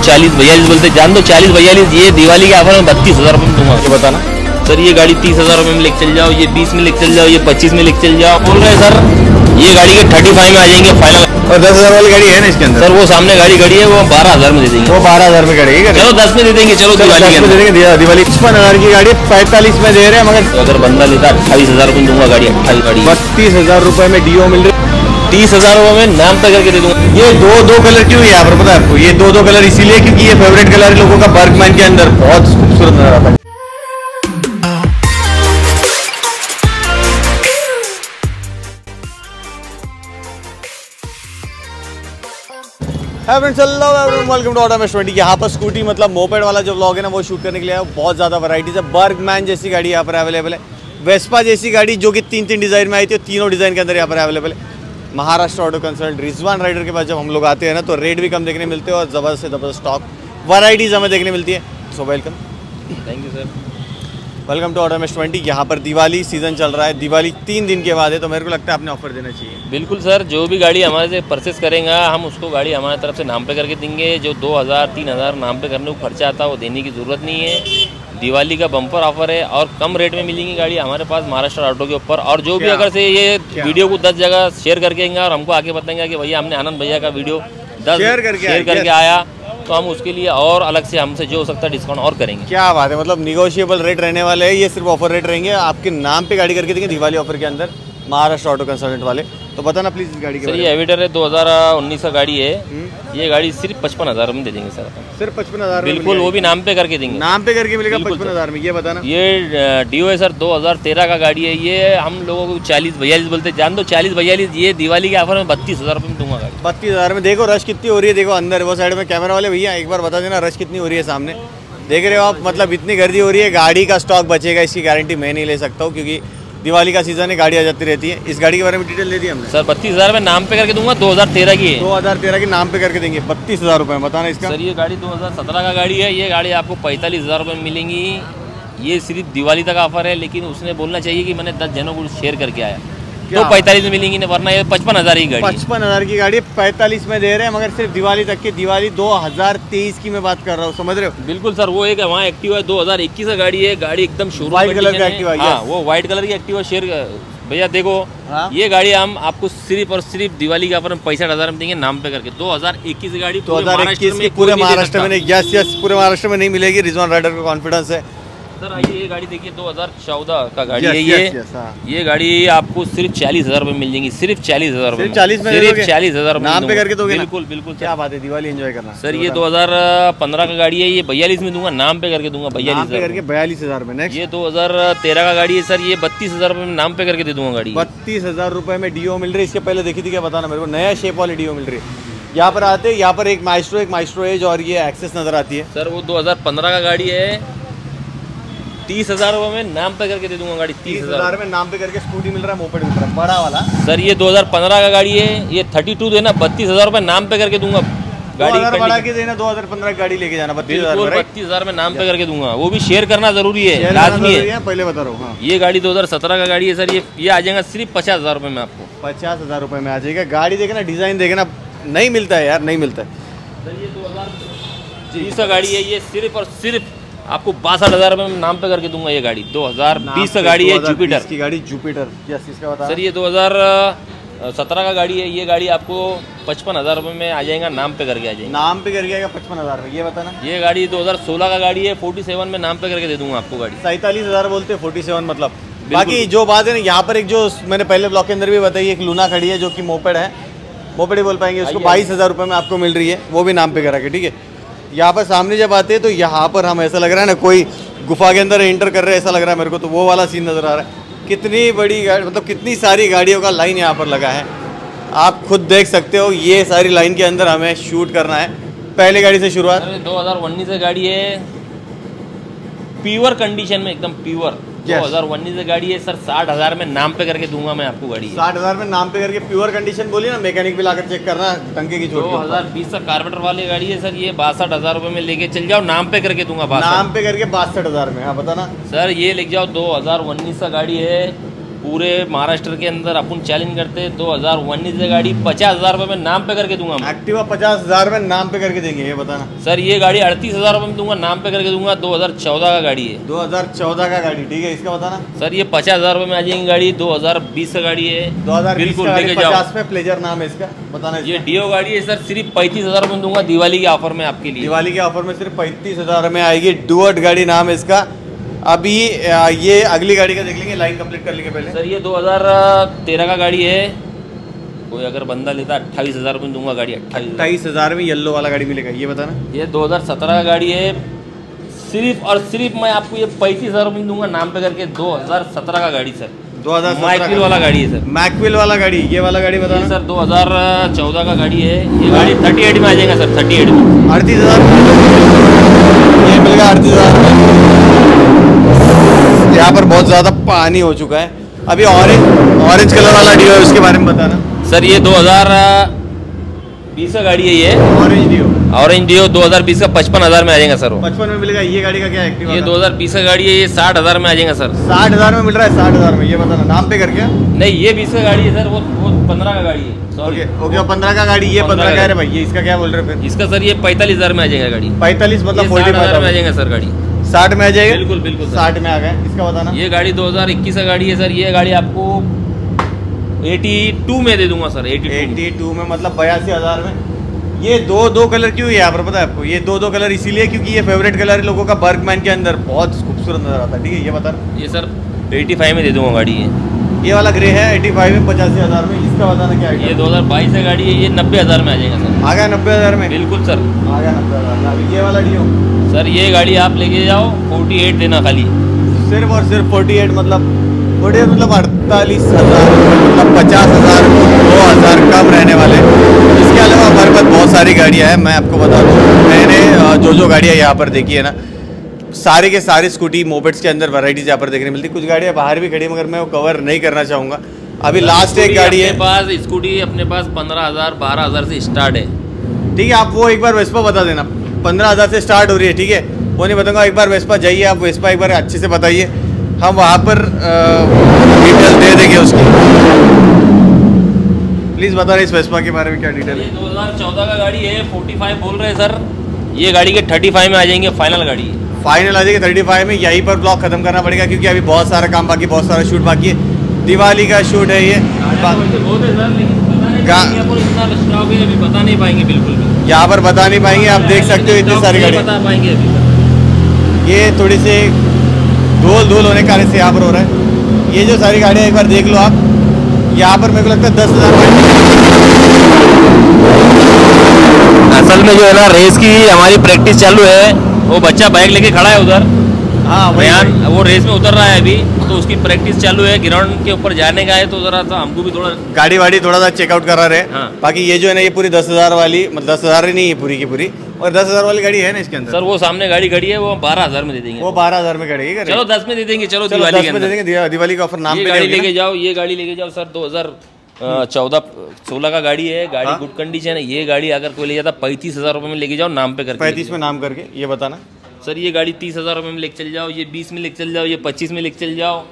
चालीस बयालीस बोलते जान दो चालीस बयालीस ये दिवाली के ऑफ़र में बत्तीस हज़ार रुपये में दूँगा ये बताना। सर ये गाड़ी तीस हज़ार रुपये में लेके चल जाओ ये बीस में लेके चल जाओ ये पच्चीस में लेके चल जाओ। बोल रहे हैं सर ये गाड़ी के थर्टी फाइव में आ जाएँगे फाइनल और दस हज़ार वाली गाड़ी है ना इसके अंदर? सर वो सामने गाड़ी खड़ी है वो बारह हज़ार में दे देंगे। वो बारह हज़ार में गाड़ी है चलो दस में दे देंगे चलो दिवाली में दे देंगे दिवाली। पचपन हज़ार की गाड़ी पैंतालीस में दे रहे हैं मगर अगर बंदा लेता अट्ठाईस हज़ार को दूँगा गाड़ी अट्ठाईस गाड़ी। बत्तीस हज़ार रुपए में डीओ मिल रही। तीस हज़ार रुपये में नाम तक करके दे दूँगा। ये दो दो कलर क्यों यहाँ पर पता है आपको, ये दो दो कलर इसीलिए क्योंकि ये फेवरेट कलर है लोगों का बर्गमैन के अंदर बहुत खूबसूरत नज़र आता है। वेलकम टू ऑटोमेश 20 यहाँ पर स्कूटी मतलब मोपेड वाला जो ब्लॉग है ना, वो शूट करने के लिए बहुत ज़्यादा वैरायटीज है। बर्गमैन जैसी गाड़ी यहाँ पर अवेलेबल है। वेस्पा जैसी गाड़ी जो कि तीन तीन डिज़ाइन में आई थी तीनों डिज़ाइन के अंदर यहाँ पर अवेलेबल है। Maharashtra auto consult Rizwan rider के पास जब हम लोग आते हैं ना तो रेट भी कम देखने मिलते हैं और ज़बरदस्त से ज़बरदस्त स्टॉक वराइटीज़ हमें देखने मिलती है। So welcome thank you sir welcome to Automesh 20 यहाँ पर दिवाली सीज़न चल रहा है। दिवाली तीन दिन के बाद है तो मेरे को लगता है आपने ऑफ़र देना चाहिए। बिल्कुल सर जो भी गाड़ी हमारे से परचेस करेगा हम उसको गाड़ी हमारे तरफ़ से नाम पे करके देंगे। जो दो हज़ार तीन हज़ार नाम पे करने को खर्चा आता है वो देने की ज़रूरत नहीं है। दिवाली का बम्पर ऑफ़र है और कम रेट में मिलेंगी गाड़ी हमारे पास महाराष्ट्र ऑटो के ऊपर। और जो भी अगर से ये वीडियो को दस जगह शेयर करके आएँगे और हमको आगे बताएँगे कि भैया हमने आनंद भैया का वीडियो दस शेयर करके शेयर करके. आया तो हम उसके लिए और अलग से हमसे जो हो सकता है डिस्काउंट और करेंगे। क्या बात है मतलब निगोशिएबल रेट रहने वाले हैं ये सिर्फ़ ऑफ़र रेट रहेंगे। आपके नाम पे गाड़ी करके देंगे दिवाली ऑफ़र के अंदर महाराष्ट्र ऑटो कंसल्टेंट वाले। तो बताना प्लीज़ इस गाड़ी के सर ये एविटर है 2019 का गाड़ी है। ये गाड़ी सिर्फ़ पचपन हज़ार में दे देंगे सर। सिर्फ़ पचपन हज़ार बिल्कुल वो भी नाम पे करके देंगे। नाम पे करके मिलेगा पचपन हज़ार में ये बताना। ये डीओ है सर 2013 का गाड़ी है। ये हम लोगों को चालीस बयालीस बोलते हैं। जान दो चालीस बयालीस ये दिवाली के ऑफ़र में बत्तीस हज़ार में दूँगा गाड़ी। बत्तीस हज़ार में। देखो रश कितनी हो रही है देखो अंदर वो साइड में कैमरा वाले भैया एक बार बता देना रश कितनी हो रही है सामने। देख रहे हो आप मतलब इतनी गर्दी हो रही है गाड़ी का स्टॉक बचेगा इसकी गारंटी मैं नहीं ले सकता हूँ क्योंकि दिवाली का सीज़न है गाड़ी आ जाती रहती है। इस गाड़ी के बारे में डिटेल दे दी हमने। सर बत्तीस हज़ार में नाम पे करके दूँगा 2013 की है। दो हज़ार तेरह के नाम पे करके देंगे बत्तीस हज़ार रुपये बताना इसका। सर ये गाड़ी 2017 का गाड़ी है ये गाड़ी आपको पैंतालीस हज़ार रुपये में मिलेंगी। ये सिर्फ़ दिवाली तक ऑफ़र है लेकिन उसने बोलना चाहिए कि मैंने दस जनों को शेयर करके आया। तो पैंतालीस में मिलेंगी वरना ये पचपन हज़ार की गाड़ी पचपन हज़ार की गाड़ी पैंतालीस में दे रहे हैं मगर सिर्फ़ दिवाली तक की दिवाली दो हज़ार तेईस की मैं बात कर रहा हूँ समझ रहे हो? बिल्कुल सर वो एक वहाँ एक्टिव है 2021 का गाड़ी है गाड़ी एकदम शोरूम White कलर का yes. वो व्हाइट कलर की एक्टिवा शेयर भैया देखो हाँ। ये गाड़ी हम आपको सिर्फ़ और सिर्फ़ दिवाली के ऑफ़र में पैंसठ हज़ार में देंगे नाम पे करके। 2021 गाड़ी दो हज़ार इक्कीस की पूरे महाराष्ट्र में यस यस पूरे महाराष्ट्र में नहीं मिलेगी रिजवान राइडर का कॉन्फिडेंस है। सर आइए ये गाड़ी देखिए 2014 का गाड़ी Yes, है ये। yes, yes, हाँ। ये गाड़ी आपको सिर्फ़ चालीस हज़ार रुपये मिल जाएगी सिर्फ़ चालीस हज़ार सिर्फ़ 40 में सिर्फ़ चालीस हज़ार रुपये नाम पे करके दोगे बिल्कुल बिल्कुल क्या बात है दिवाली एंजॉय करना। सर ये 2015 का गाड़ी है ये बयालीस में दूँगा नाम पे करके दूँगा बयालीस करके बयालीस हज़ार में ये 2013 का गाड़ी है सर ये बत्तीस हज़ार रुपये में नाम पे करके दे दूँगा गाड़ी। बत्तीस हज़ार रुपए में डीओ मिल रही है इसके पहले देखी थी क्या बताना मेरे को नया शेप वाली डीओ मिल रही है। यहाँ पर आते हैं यहाँ पर एक माइस्ट्रो एक माइस्ट्रो एज और ये एक्सेस नज़र आती है। सर वो 2015 का गाड़ी है तीस हज़ार रुपये में नाम पे करके दे दूँगा गाड़ी तीस हज़ार में नाम पे करके स्कूटी मिल रहा है मोपेड मिल रहा है बड़ा वाला। सर ये 2015 का गाड़ी है ये 32 देना बत्तीस हज़ार रुपये नाम पे करके दूँगा दो गाड़ी बढ़ा के देना दो हज़ार पंद्रह की गाड़ी लेके जाना बत्तीस हज़ार बत्तीस हज़ार में नाम पे करके दूँगा वो भी शेयर करना ज़रूरी है लाजमी है। पहले बता रहा हूँ हाँ। ये गाड़ी 2017 का गाड़ी है सर ये ये आ जाएगा सिर्फ़ पचास हज़ार रुपये में आपको। पचास हज़ार रुपए में आ जाएगा गाड़ी देखना डिज़ाइन देखना नहीं मिलता है यार नहीं मिलता है। सर ये दो हज़ार गाड़ी है ये सिर्फ़ और सिर्फ़ आपको बासठ हज़ार में नाम पे करके दूँगा ये गाड़ी। दो हज़ार बीस का गाड़ी है जुपिटर की गाड़ी जुपिटर यस इसका बता। सर ये 2017 का गाड़ी है ये गाड़ी आपको पचपन हज़ार रुपये में आ जाएगा नाम पे करके आ जाएगा। नाम पे करके आएगा पचपन हज़ार ये बताना। ये गाड़ी 2016 का गाड़ी है 47 में नाम पे करके दे दूँगा आपको गाड़ी। सैतालीस हज़ार बोलते हैं फोर्टी सेवन मतलब। बाकी जो बात है ना यहाँ पर एक जो मैंने पहले ब्लॉक के अंदर भी बताई एक लूना खड़ी है जो कि मोपेड है। मोपेड ही बोल पाएँगे उसको बाईस हज़ार रुपये में आपको मिल रही है वो भी नाम पे करा के ठीक है? यहाँ पर सामने जब आते हैं तो यहाँ पर हम ऐसा लग रहा है ना, कोई गुफा के अंदर एंटर कर रहे हैं, ऐसा लग रहा है मेरे को तो वो वाला सीन नज़र आ रहा है। कितनी बड़ी मतलब कितनी सारी गाड़ियों का लाइन यहाँ पर लगा है। आप खुद देख सकते हो, ये सारी लाइन के अंदर हमें शूट करना है। पहले गाड़ी से शुरुआत। दो हज़ार उन्नीस गाड़ी है। प्योर कंडीशन में एकदम प्योर दो Yes. हज़ार उन्नीस की गाड़ी है सर साठ हज़ार में नाम पे करके दूँगा मैं आपको गाड़ी। साठ हज़ार में नाम पे करके प्योर कंडीशन बोली ना मैकेनिक भी लाकर चेक करना टंके की छोटी दो हज़ार बीस का कार्बेटर वाली गाड़ी है सर ये बासठ हज़ार रूपए में लेके चल जाओ नाम पे करके दूँगा नाम पे करके बासठ हज़ार में हाँ बताना। सर ये लिख जाओ दो हज़ार उन्नीस का गाड़ी है पूरे महाराष्ट्र के अंदर अपन चैलेंज करते हैं दो हज़ार उन्नीस से गाड़ी पचास हज़ार रुपये में नाम पे करके दूँगा एक्टिवा पचास हज़ार में नाम पे करके देंगे ये बताना। सर ये गाड़ी अड़तीस हज़ार रुपये में दूँगा नाम पे करके दूँगा दो हज़ार चौदह का गाड़ी है। 2014 का गाड़ी ठीक है इसका बताना। सर ये पचास हज़ार रुपये में आ जाएगी गाड़ी दो हज़ार बीस का गाड़ी है। 2020 बिल्कुल लेके जाओ। पचास पे प्लेजर नाम है इसका बताना ये। डीओ गाड़ी है सर सिर्फ़ पैंतीस हज़ार रुपये में दूँगा दिवाली के ऑफ़र में आपके लिए। दिवाली के ऑफ़र में सिर्फ़ पैंतीस हज़ार में आएगी डुअट गाड़ी नाम है इसका। अभी ये अगली गाड़ी का देख लेंगे लाइन कंप्लीट कर लेंगे पहले। सर ये 2013 का गाड़ी है। कोई अगर बंदा लेता अट्ठाईस हज़ार में दूँगा गाड़ी अट्ठाईस हज़ार। में येलो वाला गाड़ी मिलेगा ये बताना। ये 2017 का गाड़ी है। सिर्फ़ और सिर्फ़ मैं आपको ये पैंतीस हज़ार रुपये में दूँगा नाम पे करके 2017 का गाड़ी सर। दो हज़ार माइकिल वाला गाड़ी है सर। मैकविल वाला गाड़ी ये वाला गाड़ी बताना। सर 2014 का गाड़ी है। ये गाड़ी 38 में आ जाएगा सर 38 में। अड़तीस हज़ार। ये मिलेगा अड़तीस हज़ार। यहाँ पर बहुत ज़्यादा पानी हो चुका है। अभी ऑरेंज ऑरेंज कलर वाला डिओ है उसके बारे में बताना। सर ये 2020 का गाड़ी है ये। ऑरेंज डिओ ऑरेंज डिओ 2020 का पचपन हज़ार में आ जाएगा सर पचपन में मिलेगा ये गाड़ी का क्या एक्टिव ये 2020 का गाड़ी है ये साठ हज़ार में आ जाएगा सर। साठ हज़ार में मिल रहा है साठ हज़ार में ये बताना। नाम पे करके? नहीं ये बीस का गाड़ी है सर वो वो पंद्रह का गाड़ी है ओके ओके पंद्रह का गाड़ी ये 15 पंद्रह का का है भाई ये इसका क्या बोल रहे हैं इसका सर ये पैंतालीस हज़ार में आ जाएगा गाड़ी। पैंतालीस मतलब फोर्टी हज़ार में आ जाएगा सर गाड़ी। साठ में आ जाएगा? बिल्कुल बिल्कुल साठ में आ गए। इसका बताना। ये गाड़ी 2021 का गाड़ी है सर। ये गाड़ी आपको 82 में दे दूँगा सर 82 में। एट्टी टू में मतलब बयासी हज़ार में। ये दो दो कलर क्यों है? यहाँ पर पता है आपको। ये दो दो कलर इसीलिए क्योंकि ये फेवरेट कलर है लोगों का बर्गमैन के अंदर बहुत खूबसूरत नज़र आता है। ठीक है ये बता। ये सर 85 में दे दूँगा गाड़ी ये। ये वाला ग्रे है एटी फाइव में पचासी हज़ार में। इसका बताना क्या ये है? 2022 का गाड़ी है ये नब्बे हज़ार में आ जाएगा सर। आ गया नब्बे हज़ार में? बिल्कुल सर। आ गया नब्बे हज़ार में। अभी ये वाला डिओ सर ये गाड़ी आप लेके जाओ 48 देना खाली। सिर्फ़ और सिर्फ़ फोर्टी एट मतलब फोर्टी एट मतलब अड़तालीस हज़ार मतलब पचास हज़ार दो हज़ार कम रहने वाले। इसके अलावा हमारे पास बहुत सारी गाड़ियाँ हैं मैं आपको बता दूँ। मैंने जो जो गाड़ियाँ यहाँ पर देखी है ना सारे के सारे स्कूटी मोपेड्स के अंदर वैरायटीज यहाँ पर देखने मिलती कुछ गाड़ियाँ बाहर भी खड़ी हैं, मगर मैं वो कवर नहीं करना चाहूँगा। अभी लास्ट एक गाड़ी है। पास स्कूटी अपने पास पंद्रह हज़ार बारह हज़ार से स्टार्ट है। ठीक है आप वो एक बार वेस्पा बता देना। पंद्रह हज़ार से स्टार्ट हो रही है ठीक है? वो नहीं बताऊँगा एक बार वेस्पा जाइए आप वेस्पा एक बार अच्छे से बताइए। हम वहाँ पर डिटेल दे देंगे उसकी। प्लीज़ बता रहे इस वेस्पा के बारे में क्या डिटेल है। 2014 का गाड़ी है 45 बोल रहे हैं सर ये गाड़ी के 35 में आ जाएँगे फाइनल गाड़ी है। फाइनल आ जाएगी थर्टी फाइव में यहीं पर ब्लॉक खत्म करना पड़ेगा क्योंकि अभी बहुत सारा काम बाकी बहुत सारा शूट बाकी है। दिवाली का शूट है ये। बा- बहुत सर लेकिन पता नहीं गा- पाएँगे अपन इतना स्टॉक अभी बता नहीं पाएँगे बिल्कुल यहाँ पर बता नहीं पाएँगे आप देख सकते हो इतनी सारी गाड़ी बता पाएँगे ये थोड़ी सी धूल धूल होने के कारण से यहाँ पर हो रहा है। ये जो सारी गाड़ियाँ एक बार देख लो आप यहाँ पर मेरे को लगता है दस हज़ार असल में जो है ना रेस की हमारी प्रैक्टिस चालू है। वो बच्चा बाइक लेके खड़ा है उधर। हाँ वो रेस में उतर रहा है अभी तो उसकी प्रैक्टिस चालू है ग्राउंड के ऊपर जाने का है तो जरा सा हमको भी थोड़ा गाड़ी वाड़ी थोड़ा सा चेकआउट करा रहे हाँ। बाकी ये जो है ना ये पूरी दस हज़ार वाली मतलब दस हज़ार ही नहीं है पूरी की पूरी। और दस हज़ार वाली गाड़ी है ना इसके अंदर? सर वो सामने गाड़ी खड़ी है वो बारह हज़ार में दे देंगे। वो बारह हज़ार में खड़ेगी चलो दस में दे देंगे चलो चलो दिवाली में दे देंगे दिवाली का ऑफ़र नाम गाड़ी लेके जाओ ये गाड़ी लेके जाओ सर दो हज़ार चौदह सोलह का गाड़ी है गाड़ी हाँ। गुड कंडीशन है। ये गाड़ी अगर कोई ले जाता पैंतीस हज़ार रुपये में लेके जाओ नाम पे करके पैंतीस में नाम करके ये बताना। सर ये गाड़ी तीस हज़ार रुपये में लेके चल जाओ ये बीस में लेके चल जाओ ये पच्चीस में लेके चल जाओ।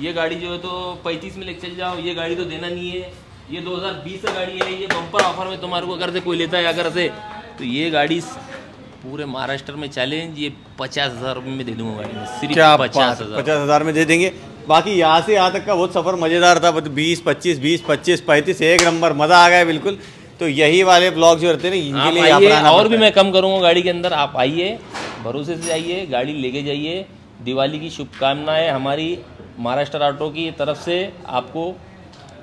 ये गाड़ी जो है तो पैंतीस में लेके चल जाओ ये गाड़ी तो देना नहीं है। ये 2020 का गाड़ी है ये बम्पर ऑफ़र में तुम्हारे को अगर से कोई लेता है अगर से तो ये गाड़ी पूरे महाराष्ट्र में चैलेंज ये पचास हज़ार रुपये में दे दूँगा गाड़ी में सिर्फ़ पचास हज़ार। पचास हज़ार में दे देंगे। बाकी यहाँ से यहाँ तक का बहुत सफ़र मज़ेदार था बीस पच्चीस बीस पच्चीस पैंतीस एक नंबर मज़ा आ गया बिल्कुल। तो यही वाले ब्लॉग जो रहते हैं ना इनके लिए यहाँ पर आना और भी मैं कम करूँगा गाड़ी के अंदर आप आइए भरोसे से आइए गाड़ी लेके जाइए। दिवाली की शुभकामनाएँ हमारी महाराष्ट्र ऑटो की तरफ़ से आपको।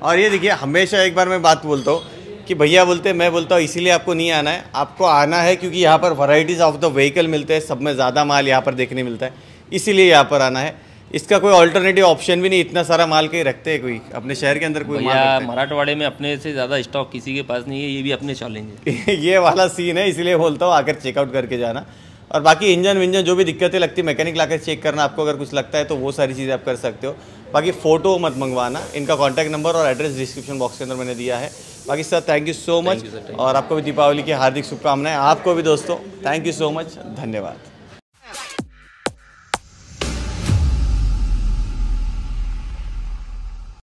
और ये देखिए हमेशा एक बार मैं बात बोलता हूँ कि भैया बोलते मैं बोलता हूँ इसीलिए आपको नहीं आना है। आपको आना है क्योंकि यहाँ पर वैरायटीज़ ऑफ़ द व्हीकल मिलते हैं सब में ज़्यादा माल यहाँ पर देखने मिलता है। इसीलिए यहाँ पर आना है। इसका कोई ऑल्टरनेटिव ऑप्शन भी नहीं इतना सारा माल के रखते हैं कोई। अपने शहर के अंदर कोई माल रखते मराठवाड़े में अपने से ज़्यादा स्टॉक किसी के पास नहीं है ये भी अपने चैलेंज है। ये वाला सीन है इसलिए बोलता हूँ आकर चेकआउट करके जाना। और बाकी इंजन विंजन जो भी दिक्कतें लगती है मैकेनिक लाकर चेक करना आपको अगर कुछ लगता है तो वो सारी चीज़ें आप कर सकते हो। बाकी फ़ोटो मत मंगवाना इनका कॉन्टैक्ट नंबर और एड्रेस डिस्क्रिप्शन बॉक्स के अंदर मैंने दिया है। बाकी sir thank you so much और आपको भी दीपावली की हार्दिक शुभकामनाएँ। आपको भी दोस्तों थैंक यू सो मच धन्यवाद।